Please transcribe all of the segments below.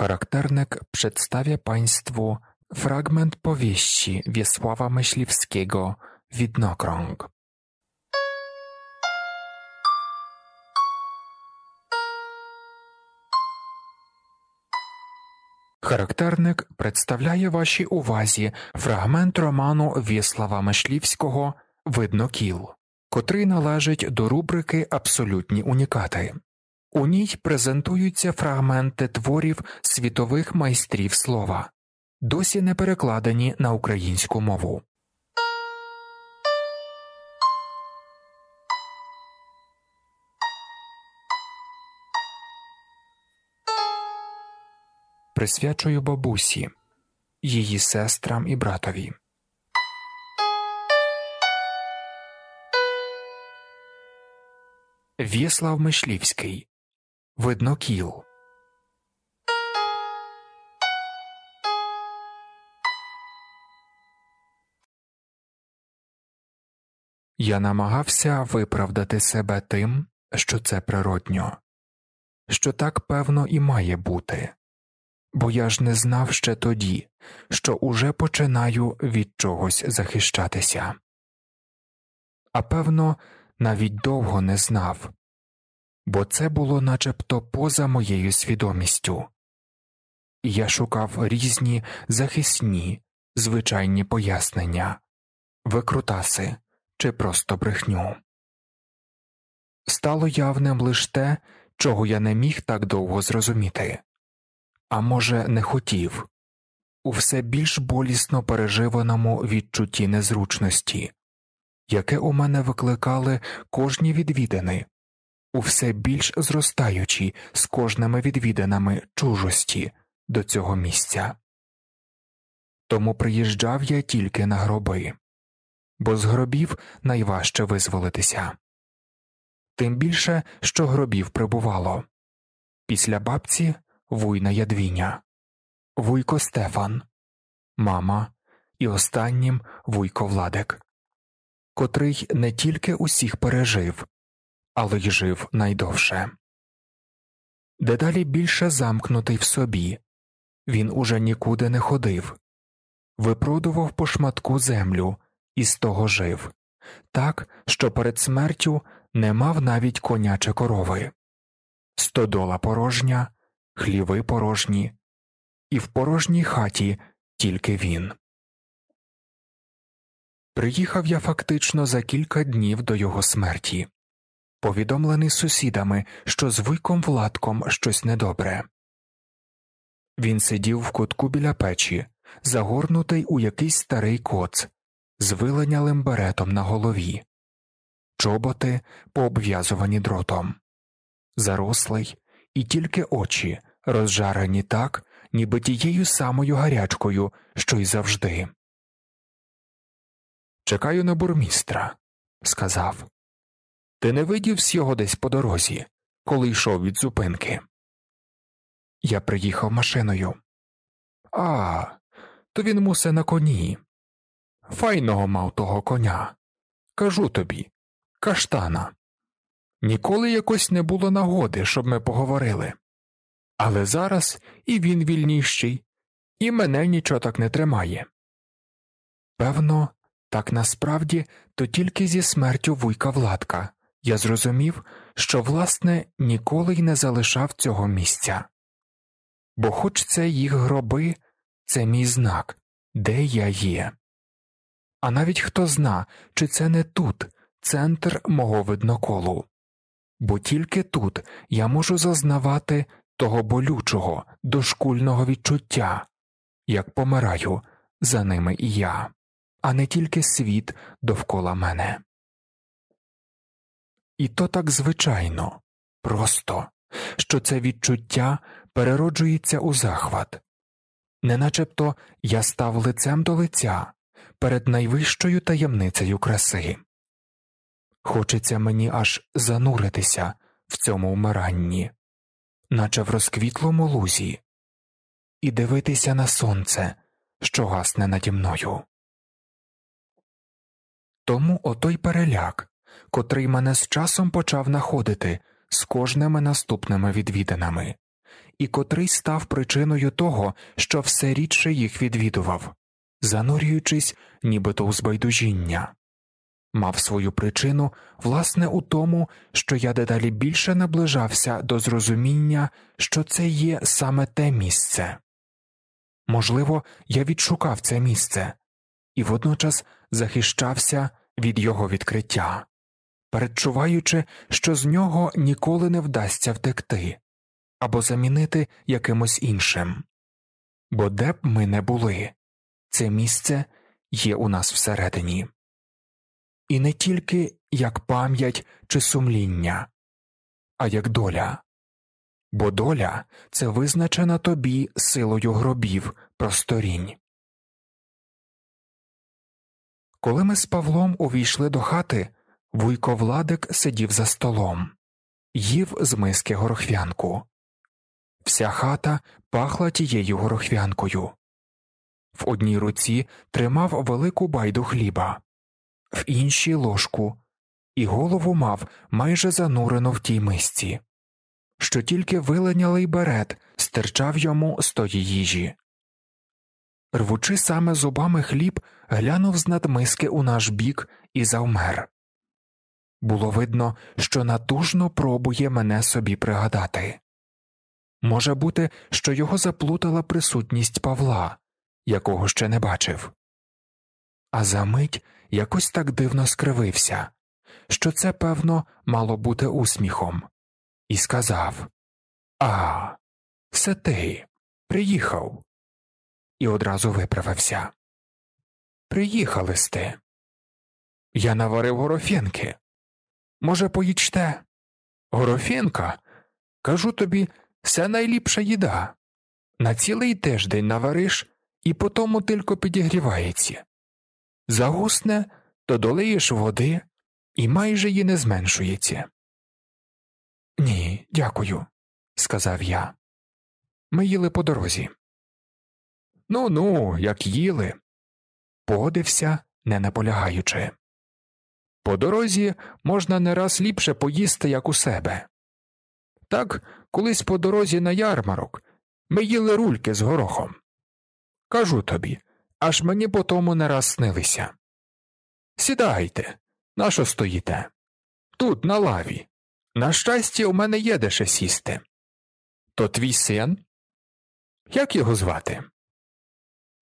Charakternek przedstawia Państwu fragment powieści Wiesława Myśliwskiego Widnokrąg. Характерник представляє вашій увазі фрагмент роману Вєслава Мишлівського Видно кіл, котрий належить до рубрики Абсолютні унікати. У ній презентуються фрагменти творів світових майстрів слова, досі не перекладені на українську мову. Присвячую бабусі, її сестрам і братові. В'єслав Мишлівський Видно кіл. Я намагався виправдати себе тим, що це природньо, що так певно і має бути, бо я ж не знав ще тоді, що уже починаю від чогось захищатися. А певно, навіть довго не знав, бо це було начебто поза моєю свідомістю, я шукав різні захисні, звичайні пояснення, викрутаси чи просто брехню. Стало явним лише те, чого я не міг так довго зрозуміти, а може, не хотів, у все більш болісно переживаному відчутті незручності, яке у мене викликали кожні відвідини, у все більш зростаючі з кожними відвіданами чужості до цього місця. Тому приїжджав я тільки на гроби, бо з гробів найважче визволитися. Тим більше, що гробів прибувало після бабці вуйна ядвіня, вуйко Стефан, мама і останнім вуйко Владик котрий не тільки усіх пережив, але й жив найдовше. Дедалі більше замкнутий в собі, він уже нікуди не ходив, випродував по шматку землю і з того жив, так, що перед смертю не мав навіть коня чи корови, стодола порожня, хліви порожні, і в порожній хаті тільки він. Приїхав я фактично за кілька днів до його смерті, повідомлений сусідами, що з вуйком Владком щось недобре. Він сидів в кутку біля печі, загорнутий у якийсь старий коц, з виленялим беретом на голові, чоботи пообв'язувані дротом, зарослий, і тільки очі розжарені так, ніби тією самою гарячкою, що й завжди. Чекаю на бурмістра, сказав. Ти не видів його десь по дорозі, коли йшов від зупинки. Я приїхав машиною. А, то він мусе на коні. Файного мав того коня. Кажу тобі, каштана. Ніколи якось не було нагоди, щоб ми поговорили. Але зараз і він вільніший, і мене нічого так не тримає. Певно, так насправді то тільки зі смертю вуйка Владка я зрозумів, що, власне, ніколи й не залишав цього місця. Бо, хоч це їх гроби, це мій знак, де я є. А навіть хто зна, чи це не тут центр мого видноколу, бо тільки тут я можу зазнавати того болючого, дошкульного відчуття, як помираю за ними і я а не тільки світ довкола мене. І то так звичайно, просто, що це відчуття перероджується у захват, не начебто я став лицем до лиця перед найвищою таємницею краси. Хочеться мені аж зануритися в цьому вмиранні, наче в розквітлому лузі, і дивитися на сонце, що гасне наді мною. Тому отой переляк, котрий мене з часом почав находити з кожними наступними відвідинами, і котрий став причиною того, що все рідше їх відвідував, занурюючись, нібито у збайдужіння. Мав свою причину, власне, у тому, що я дедалі більше наближався до зрозуміння, що це є саме те місце. Можливо, я відшукав це місце і водночас захищався від його відкриття, передчуваючи, що з нього ніколи не вдасться втекти або замінити якимось іншим. Бо де б ми не були, це місце є у нас всередині. І не тільки як пам'ять чи сумління, а як доля. Бо доля це визначена тобі силою гробів просторінь. Коли ми з Павлом увійшли до хати, вуйко Владик сидів за столом, їв з миски горохвянку. Вся хата пахла тією горохвянкою. В одній руці тримав велику байду хліба, в іншій ложку, і голову мав майже занурену в тій мисці, що тільки виленялий берет стирчав йому з тої їжі. Рвучи саме зубами хліб, глянув з надмиски у наш бік і завмер. Було видно, що натужно пробує мене собі пригадати. Може бути, що його заплутала присутність Павла, якого ще не бачив. А за мить якось так дивно скривився, що це, певно, мало бути усміхом, і сказав А, це ти, приїхав. І одразу виправився. Приїхали сте. Я наварив горофінки. Може, поїчте? Горофінка? Кажу тобі, це найліпша їда. На цілий тиждень навариш і потому тільки підігрівається. Загусне, то долиєш води і майже її не зменшується. Ні, дякую, сказав я. Ми їли по дорозі. Ну ну, як їли. Погодився, не наполягаючи. По дорозі можна не раз ліпше поїсти, як у себе. Так, колись по дорозі на ярмарок ми їли рульки з горохом. Кажу тобі, аж мені по тому не раз снилися. Сідайте, нащо стоїте? Тут, на лаві. На щастя, у мене є де сісти. То твій син? Як його звати?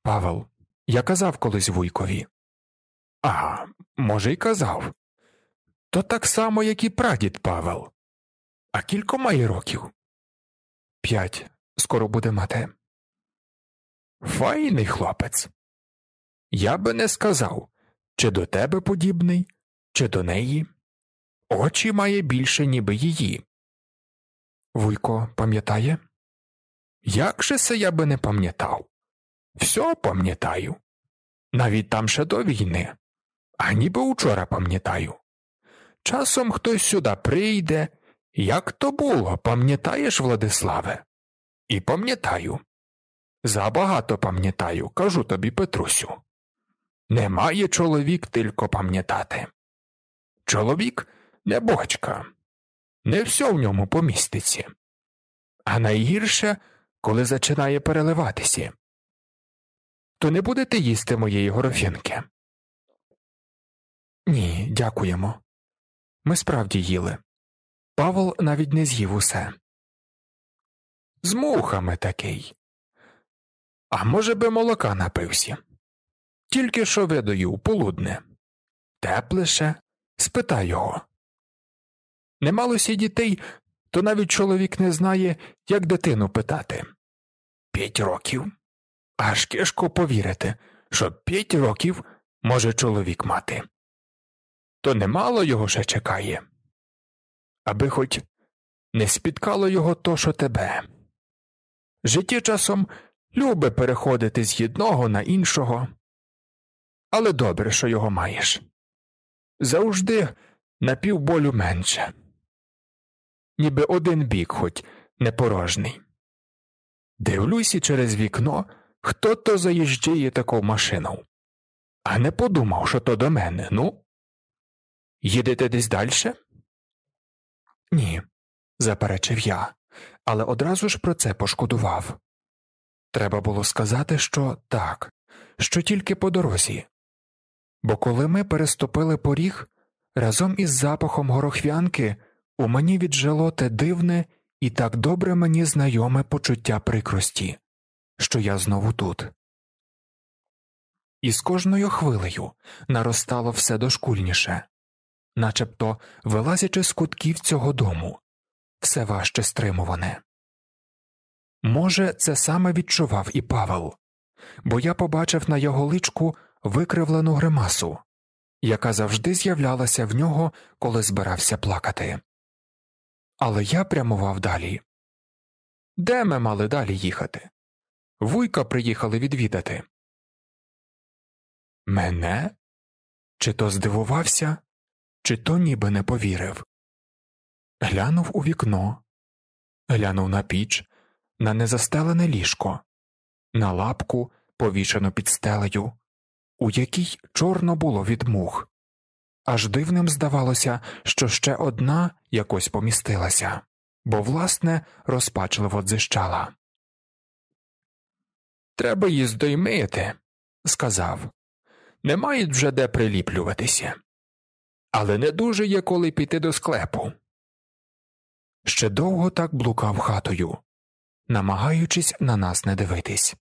Павел, я казав колись вуйкові. А, може, й казав. То так само, як і прадід Павел. А кілько має років? П'ять. Скоро буде мати. Файний хлопець. Я би не сказав, чи до тебе подібний, чи до неї. Очі має більше, ніби її. Вуйко пам'ятає? Як же це я би не пам'ятав? Все пам'ятаю. Навіть там ще до війни, а ніби учора пам'ятаю. Часом хтось сюди прийде. Як то було, пам'ятаєш, Владиславе? І пам'ятаю. Забагато пам'ятаю, кажу тобі, Петрусю. Не має чоловік тільки пам'ятати. Чоловік не бочка, не все в ньому поміститься. А найгірше, коли зачинає переливатися. То не будете їсти моєї горофінки? Ні, дякуємо. Ми справді їли. Павел навіть не з'їв усе. З мухами такий. А може би молока напився? Тільки що видаю полудне. Теплише, спитай його. Немалося дітей, то навіть чоловік не знає, як дитину питати. П'ять років. Аж кишко повірити, що п'ять років може чоловік мати. То немало його ще чекає, аби хоч не спіткало його то, що тебе. Життя часом любить переходити з одного на іншого, але добре, що його маєш. Завжди на півболю менше, ніби один бік хоч не порожний. Дивлюся через вікно, хто то заїжджає таку машину, а не подумав, що то до мене, ну. Їдете десь далі? Ні, заперечив я. але одразу ж про це пошкодував. Треба було сказати, що так, що тільки по дорозі. Бо коли ми переступили поріг, разом із запахом горохвянки у мені віджило те дивне і так добре мені знайоме почуття прикрості, що я знову тут. І з кожною хвилею наростало все дошкульніше, начебто вилазячи з кутків цього дому, все важче стримуване. Може, це саме відчував і Павел, бо я побачив на його личку викривлену гримасу, яка завжди з'являлася в нього, коли збирався плакати. Але я прямував далі. Де ми мали далі їхати? Вуйка приїхали відвідати. Мене? Чи то здивувався, чи то ніби не повірив. Глянув у вікно, глянув на піч, на незастелене ліжко, на лапку, повішену під стелею, у якій чорно було від мух. Аж дивним здавалося, що ще одна якось помістилася, бо, власне, розпачливо дзищала. Треба її здоймити, сказав. Не мають вже де приліплюватися. Але не дуже є коли піти до склепу. Ще довго так блукав хатою, намагаючись на нас не дивитись.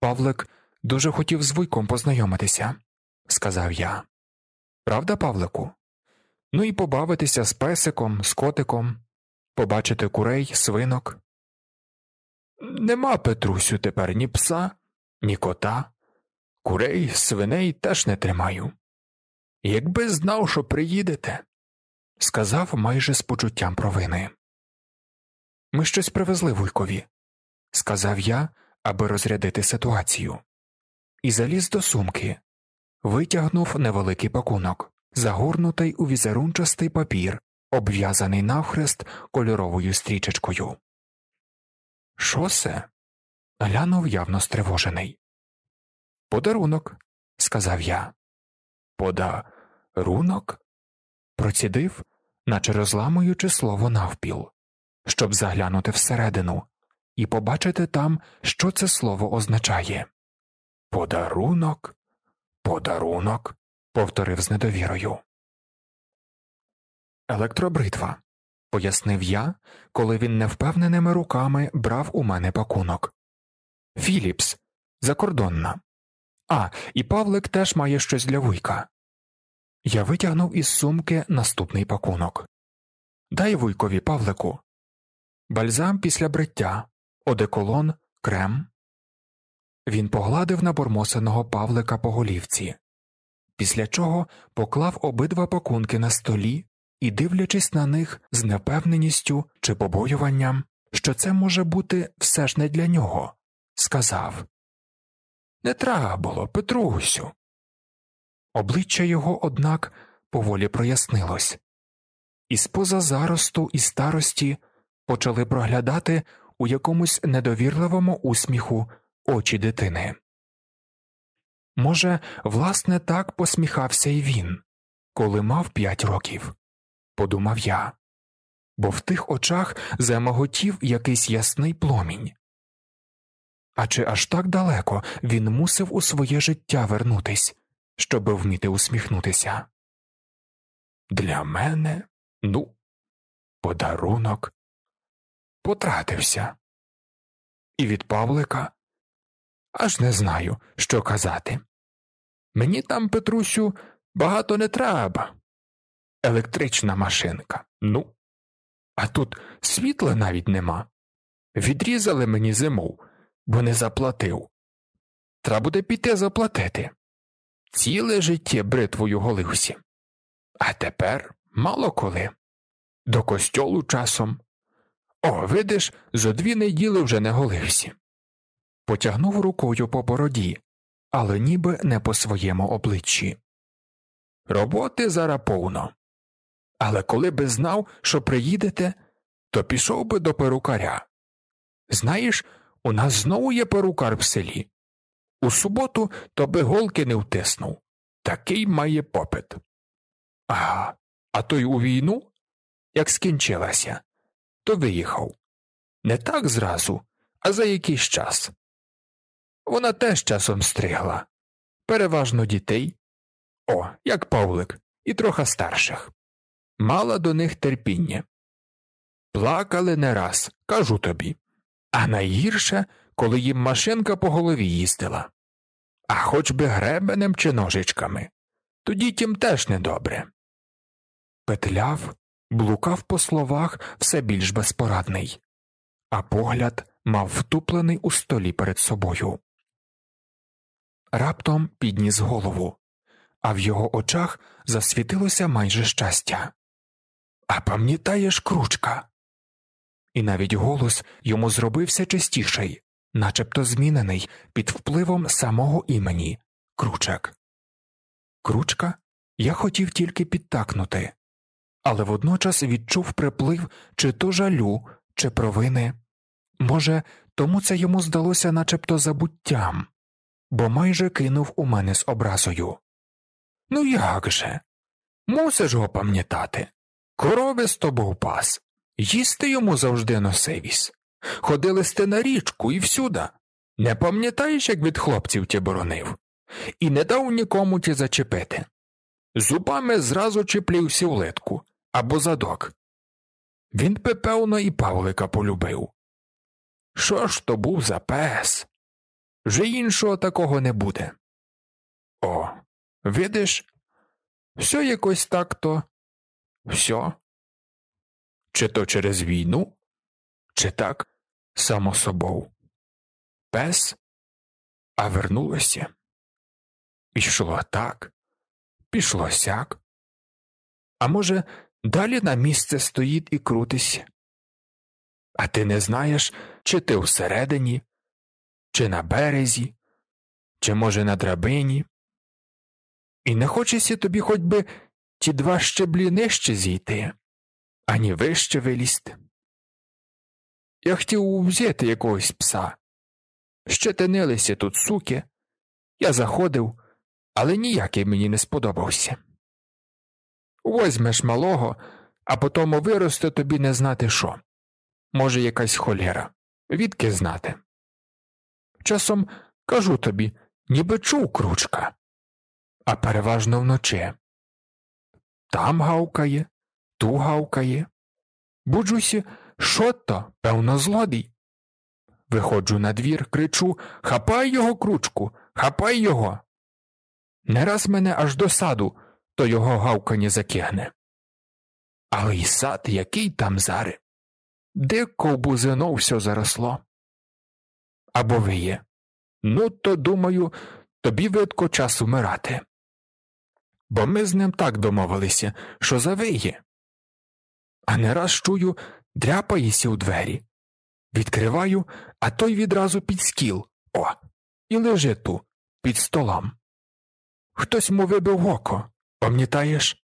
Павлик дуже хотів з вуйком познайомитися, сказав я. Правда, Павлику? Ну і побавитися з песиком, з котиком, побачити курей, свинок. Нема Петрусю тепер ні пса, ні кота, курей, свиней теж не тримаю. Якби знав, що приїдете, сказав майже з почуттям провини. Ми щось привезли вуйкові, сказав я, аби розрядити ситуацію, і заліз до сумки, витягнув невеликий пакунок, загорнутий у візерунчастий папір, обв'язаний навхрест кольоровою стрічечкою. Що це? глянув явно стривожений. Подарунок, сказав я. Подарунок? Процідив, наче розламуючи слово навпіл, щоб заглянути всередину і побачити там, що це слово означає. Подарунок, подарунок, повторив з недовірою. Електробритва, пояснив я, коли він невпевненими руками брав у мене пакунок. Філіпс, закордонна. А, і Павлик теж має щось для вуйка. Я витягнув із сумки наступний пакунок. Дай вуйкові Павлику. Бальзам після бриття, одеколон, крем. Він погладив набормосеного Павлика по голівці, після чого поклав обидва пакунки на столі і, дивлячись на них з непевненістю чи побоюванням, що це може бути все ж не для нього, сказав Не треба було, Петрусю. Обличчя його, однак, поволі прояснилось, і поза заросту і старості почали проглядати у якомусь недовірливому усміху очі дитини. Може, власне, так посміхався і він, коли мав п'ять років, подумав я, бо в тих очах замоготів якийсь ясний пломінь. А чи аж так далеко він мусив у своє життя вернутись, щоби вміти усміхнутися? Для мене, ну, подарунок потратився. І від Павлика аж не знаю, що казати. Мені там, Петрусю, багато не треба. Електрична машинка. Ну, а тут світла навіть нема. Відрізали мені зиму, бо не заплатив. Треба буде піти заплатити. Ціле життя бритвою голився. А тепер мало коли. До костьолу часом. О, видиш, зо дві неділи вже не голився. Потягнув рукою по бороді, але ніби не по своєму обличчі. Роботи зараз повно. Але коли би знав, що приїдете, то пішов би до перукаря. Знаєш, у нас знову є перукар в селі. У суботу то би голки не втиснув. Такий має попит. Ага, а той у війну, як скінчилася, то виїхав. Не так зразу, а за якийсь час. Вона теж часом стригла, переважно дітей, о, як Павлик, і трохи старших. Мала до них терпіння. Плакали не раз, кажу тобі, а найгірше, коли їм машинка по голові їздила. А хоч би гребенем чи ножичками, тоді тім теж недобре. Петляв, блукав по словах все більш безпорадний, а погляд мав втуплений у столі перед собою. Раптом підніс голову, а в його очах засвітилося майже щастя. А пам'ятаєш, кручка? І навіть голос йому зробився чистіший, начебто змінений під впливом самого імені Кручак. Кручка я хотів тільки підтакнути, але водночас відчув приплив чи то жалю, чи провини. Може, тому це йому здалося начебто забуттям, бо майже кинув у мене з образою. Ну як же? Мусиш го пам'ятати. Корови з тобою пас, їсти йому завжди носивість. Ходили сте на річку і всюди. Не пам'ятаєш, як від хлопців ті боронив, і не дав нікому ті зачепити. Зубами зразу чіплівся в литку або задок. Він би, певно, і Павлика полюбив. Що ж то був за пес? Вже іншого такого не буде. О, видиш, все якось так то, все. Чи то через війну, чи так, само собою. Пес, а вернулося. Пішло так, пішло сяк. А може, далі на місце стоїть і крутися. А ти не знаєш, чи ти всередині, чи на березі, чи, може, на драбині. І не хочеться тобі хоч би ті два щеблі нижче зійти, ані вище вилізти. Я хотів взяти якогось пса. Ще тенилися тут суки. Я заходив, але ніякий мені не сподобався. Возьмеш малого, а потім виросте тобі не знати що. Може, якась холєра, відки знати. Часом кажу тобі, ніби чув кручка, а переважно вночі. Там гавкає, ту гавкає. Буджуся, що то, певно, злодій. Виходжу на двір, кричу Хапай його кручку, хапай його. Не раз мене аж до саду, то його гавкання закигне. Але й сад який там зари. Дико бузино все заросло. Або виє. Ну, то, думаю, тобі видко час умирати. Бо ми з ним так домовилися, що завиє. А не раз чую, дряпаєся у двері. Відкриваю, а той відразу під скіл. О, і лежить ту, під столом. Хтось му вибив око, пам'ятаєш?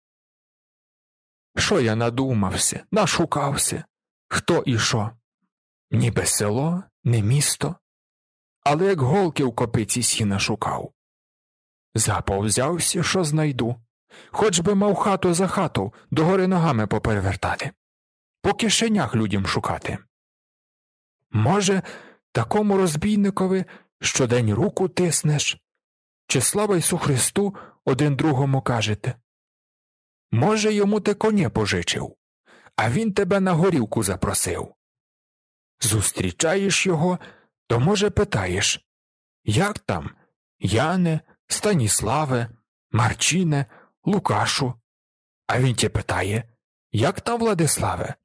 Що я надумався, нашукався? Хто і що? Ніби село, не місто, але як голки в копиці сіна шукав. Заповзявся, що знайду, хоч би мав хату за хату догори ногами поперевертати, по кишенях людям шукати. Може, такому розбійникові щодень руку тиснеш, чи слава Ісу Христу один другому кажете? Може, йому ти коня пожичив, а він тебе на горілку запросив. Зустрічаєш його, то, може, питаєш Як там? Яне, Станіславе, Марчине, Лукашу? А він тебе питає Як там, Владиславе?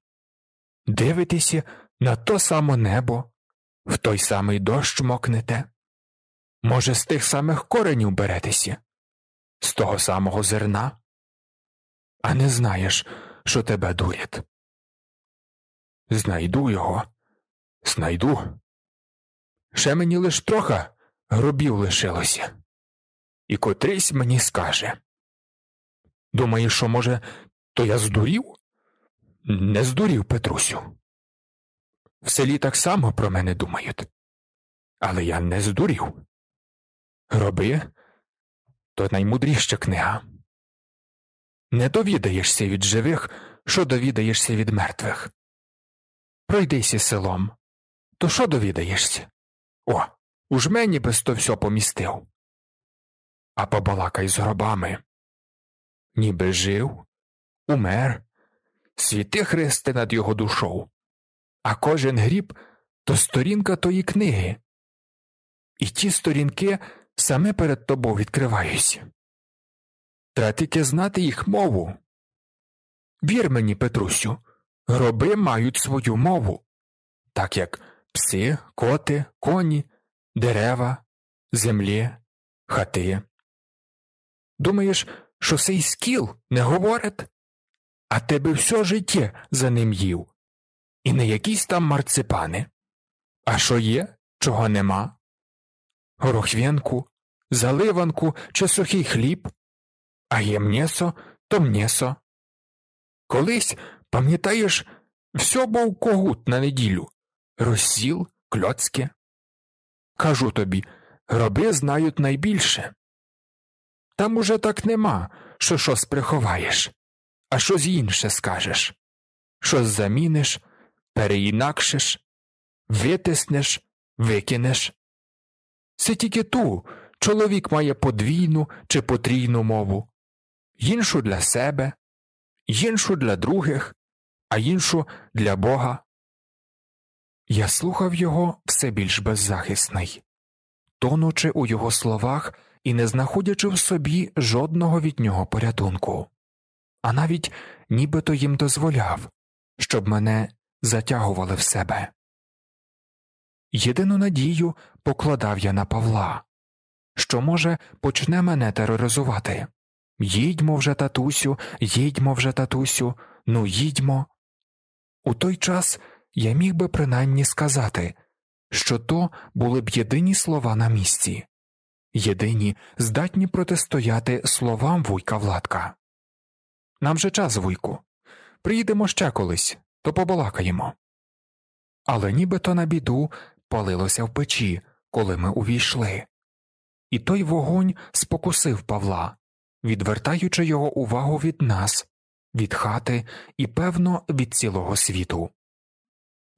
Дивитеся на то само небо, в той самий дощ мокнете. Може, з тих самих коренів беретеся, з того самого зерна, а не знаєш, що тебе дурять. Знайду його, знайду. Ще мені лиш трохи гробів лишилося, і котрийсь мені скаже. Думаєш, що, може, то я здурів? Не здурів, Петрусю. В селі так само про мене думають, але я не здурів. Роби то наймудріща книга. Не довідаєшся від живих, що довідаєшся від мертвих. пройдися селом. То що довідаєшся? О, уж мені без то все помістив. А побалакай з гробами. Ніби жив, умер, світи хрести над його душою, а кожен гріб то сторінка тої книги. І ті сторінки саме перед тобою відкриваються. Треба тільки знати їх мову. Вір мені, Петрусю, гроби мають свою мову, так як пси, коти, коні, дерева, землі, хати. Думаєш, що сей скіл не говорить? А тебе все життя за ним їв, і не якісь там марципани. А що є, чого нема? Горохв'янку, заливанку чи сухий хліб, а є м'єсо, то м'єсо. Колись, пам'ятаєш, все був когут на неділю розсіл, кльоцьке. Кажу тобі, гроби знають найбільше. Там уже так нема, що щось приховаєш, а щось інше скажеш, щось заміниш, переінакшиш, витиснеш, викинеш. Це тільки ту чоловік має подвійну чи потрійну мову, іншу для себе, іншу для других, а іншу для Бога. Я слухав його все більш беззахисний, тонучи у його словах і не знаходячи в собі жодного від нього порятунку, а навіть нібито їм дозволяв, щоб мене затягували в себе. Єдину надію покладав я на Павла, що, може, почне мене тероризувати. Їдьмо вже, татусю, їдьмо вже, татусю, ну їдьмо. У той час я міг би принаймні сказати, що то були б єдині слова на місці, єдині здатні протистояти словам вуйка Владка. Нам же час, вуйку, приїдемо ще колись, то побалакаємо. Але нібито на біду палилося в печі, коли ми увійшли, і той вогонь спокусив Павла, відвертаючи його увагу від нас, від хати і, певно, від цілого світу.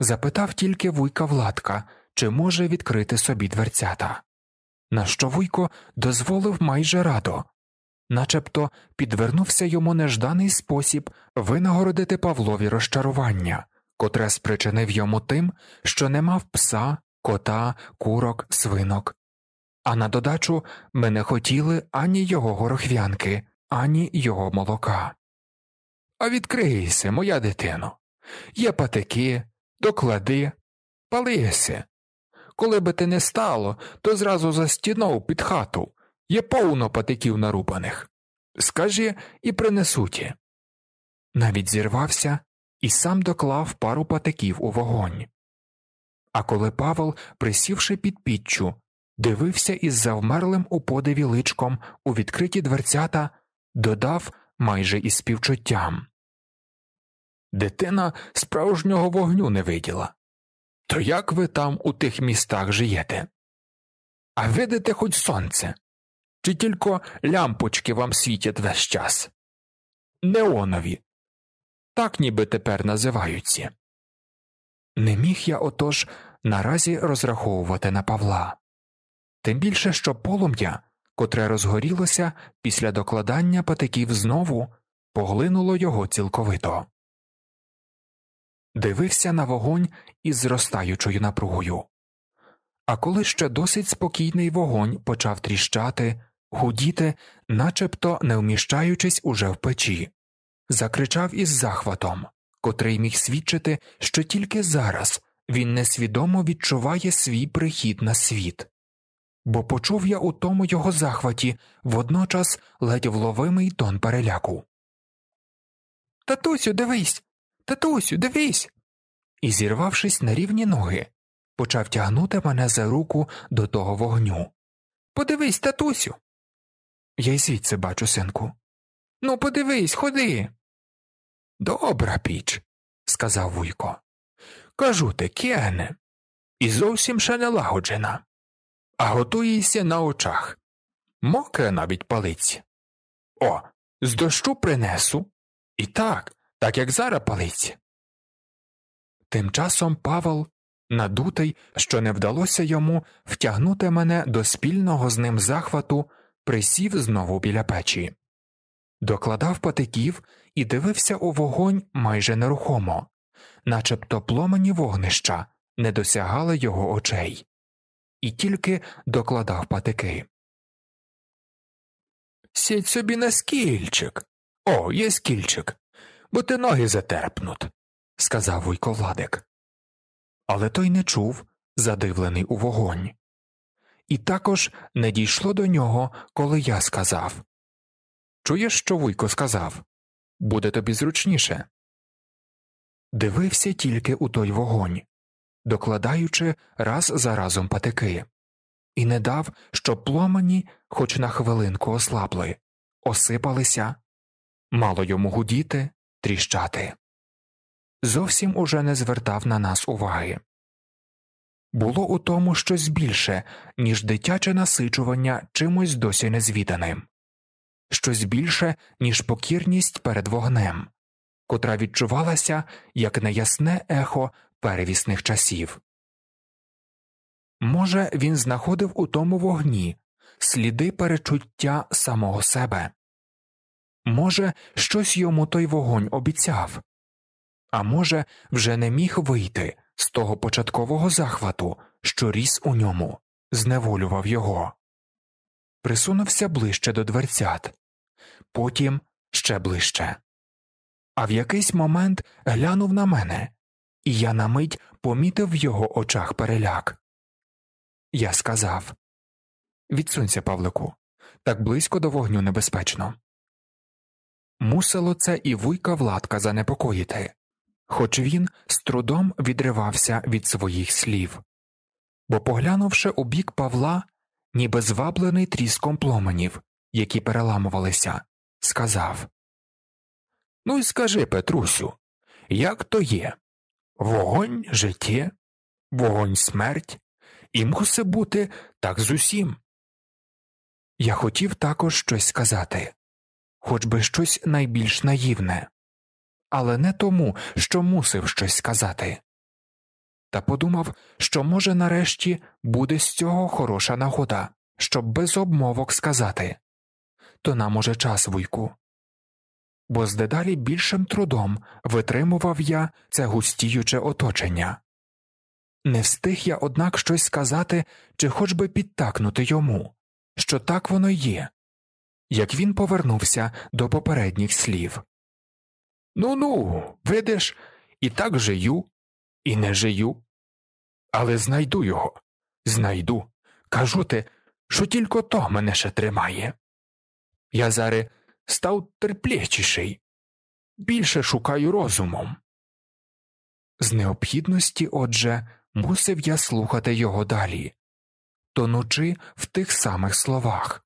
Запитав тільки вуйка Владка, чи може відкрити собі дверцята, на що вуйко дозволив майже радо, начебто підвернувся йому нежданий спосіб винагородити Павлові розчарування, котре спричинив йому тим, що не мав пса, кота, курок, свинок. А на додачу ми не хотіли ані його горохвянки, ані його молока. А відкрийся, моя дитино, є патики, доклади, палися. Коли би ти не стало, то зразу за стіною під хату є повно патиків нарубаних. Скажи і принесуть. Навіть зірвався і сам доклав пару патиків у вогонь. А коли Павел, присівши під піччю, дивився із завмерлим у подиві личком у відкриті дверцята, додав майже із співчуттям Дитина справжнього вогню не виділа. То як ви там у тих містах жиєте? А видите хоч сонце? Чи тільки лямпочки вам світять весь час? Неонові. Так ніби тепер називаються. Не міг я отож наразі розраховувати на Павла, тим більше, що полум'я, котре розгорілося після докладання патиків знову, поглинуло його цілковито. Дивився на вогонь із зростаючою напругою. А коли ще досить спокійний вогонь почав тріщати, гудіти, начебто не вміщаючись уже в печі, закричав із захватом, котрий міг свідчити, що тільки зараз він несвідомо відчуває свій прихід на світ, бо почув я у тому його захваті водночас ледь вловимий тон переляку. Татусю, дивись, татусю, дивись. І, зірвавшись на рівні ноги, почав тягнути мене за руку до того вогню. Подивись, татусю. Я й звідси бачу, синку. Ну, подивись, ходи. Добра піч, сказав вуйко. Кажу ти, кегне, і зовсім ще не лагоджена, а готується на очах. Мокре навіть палиці. О, з дощу принесу. І так, так як зараз палиці. Тим часом Павел, надутий, що не вдалося йому втягнути мене до спільного з ним захвату, присів знову біля печі, докладав патиків і дивився у вогонь майже нерухомо, начебто пломені вогнища не досягали його очей, і тільки докладав патики. Сідь собі на скільчик. О, є скільчик, бо ти ноги затерпнуть, сказав Вуйко Владик. Але той не чув, задивлений у вогонь. І також не дійшло до нього, коли я сказав Чуєш, що Вуйко сказав? Буде тобі зручніше. Дивився тільки у той вогонь, докладаючи раз за разом патики і не дав, щоб пломені хоч на хвилинку ослабли, осипалися, мало йому гудіти, тріщати. Зовсім уже не звертав на нас уваги. Було у тому щось більше, ніж дитяче насичування чимось досі незвіданим, щось більше, ніж покірність перед вогнем, котра відчувалася як неясне ехо перевісних часів. Може, він знаходив у тому вогні сліди перечуття самого себе, може, щось йому той вогонь обіцяв, а може, вже не міг вийти з того початкового захвату, що ріс у ньому, зневолював його, присунувся ближче до дверцят, потім ще ближче. А в якийсь момент глянув на мене, і я на мить помітив в його очах переляк. Я сказав Відсунься, Павлику, так близько до вогню небезпечно. Мусило це і вуйка Владка занепокоїти, хоч він з трудом відривався від своїх слів, бо, поглянувши у бік Павла, ніби зваблений тріском пломенів, які переламувалися, сказав Ну й скажи, Петрусю, як то є? Вогонь життє, вогонь смерть, і мусить бути так з усім. Я хотів також щось сказати, хоч би щось найбільш наївне, але не тому, що мусив щось сказати. Та подумав, що, може, нарешті буде з цього хороша нагода, щоб без обмовок сказати то нам уже час, вуйку. Бо з дедалі більшим трудом витримував я це густіюче оточення. Не встиг я, однак, щось сказати чи хоч би підтакнути йому, що так воно є, як він повернувся до попередніх слів. Ну ну, видиш, і так жию, і не жию. Але знайду його, знайду. Кажу ти, що тільки то мене ще тримає. Я зараз став терплячіший, більше шукаю розумом. З необхідності, отже, мусив я слухати його далі, тонучи в тих самих словах,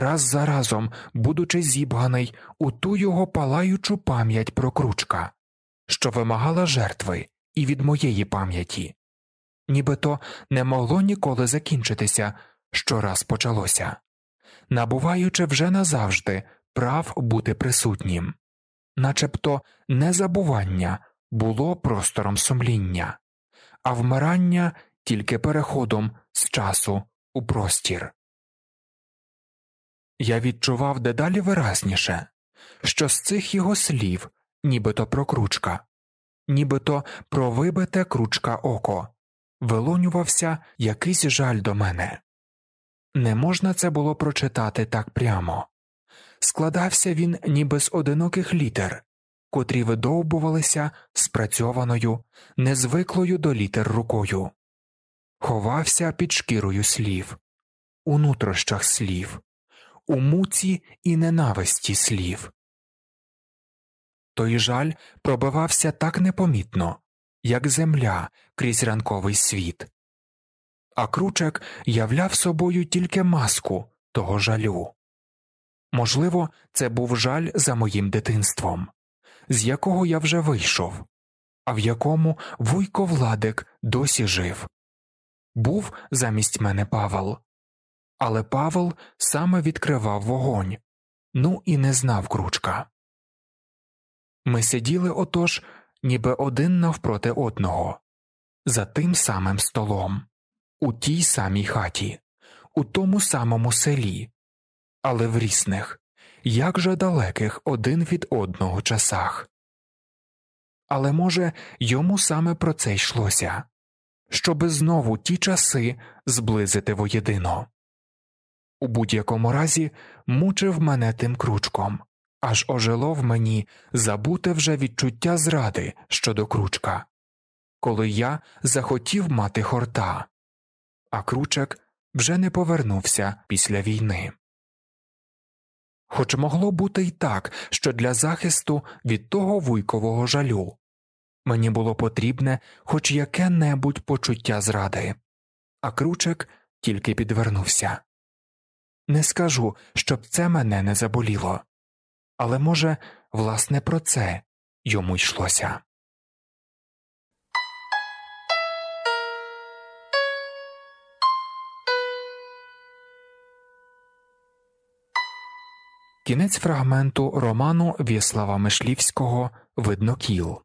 раз за разом будучи зібганий у ту його палаючу пам'ять про кручка, що вимагала жертви і від моєї пам'яті, нібито не могло ніколи закінчитися, що раз почалося, набуваючи вже назавжди прав бути присутнім, начебто незабування було простором сумління а вмирання тільки переходом з часу у простір. Я відчував дедалі виразніше, що з цих його слів, нібито про кручка, нібито про вибите кручка око, вилонювався якийсь жаль до мене. Не можна це було прочитати так прямо. Складався він ніби з одиноких літер, котрі видовбувалися спрацьованою, незвиклою до літер рукою, ховався під шкірою слів, у нутрощах слів, у муці і ненависті слів. Той жаль пробивався так непомітно, як земля крізь ранковий світ, а кручек являв собою тільки маску того жалю. Можливо, це був жаль за моїм дитинством, з якого я вже вийшов, а в якому вуйко Владик досі жив. Був замість мене Павел, але Павел саме відкривав вогонь, ну і не знав кручка. Ми сиділи отож, ніби один навпроти одного, за тим самим столом, у тій самій хаті, у тому самому селі, але в різних, як же далеких один від одного часах. Але, може, йому саме про це йшлося, щоби знову ті часи зблизити воєдино. У будь-якому разі мучив мене тим кручком, аж ожило в мені забуте вже відчуття зради щодо кручка, коли я захотів мати хорта, а кручек вже не повернувся після війни. Хоч могло бути й так, що для захисту від того вуйкового жалю мені було потрібне хоч яке небудь почуття зради, а кручек тільки підвернувся. Не скажу, щоб це мене не заболіло, але, може, власне, про це йому йшлося. Кінець фрагменту роману В'яслава Мишлівського Виднокіл.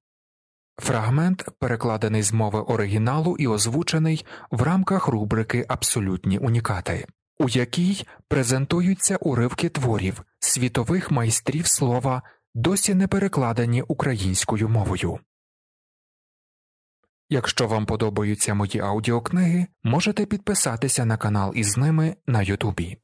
Фрагмент перекладений з мови оригіналу і озвучений в рамках рубрики Абсолютні унікати, у якій презентуються уривки творів світових майстрів слова, досі не перекладені українською мовою. Якщо вам подобаються мої аудіокниги, можете підписатися на канал із ними на Ютубі.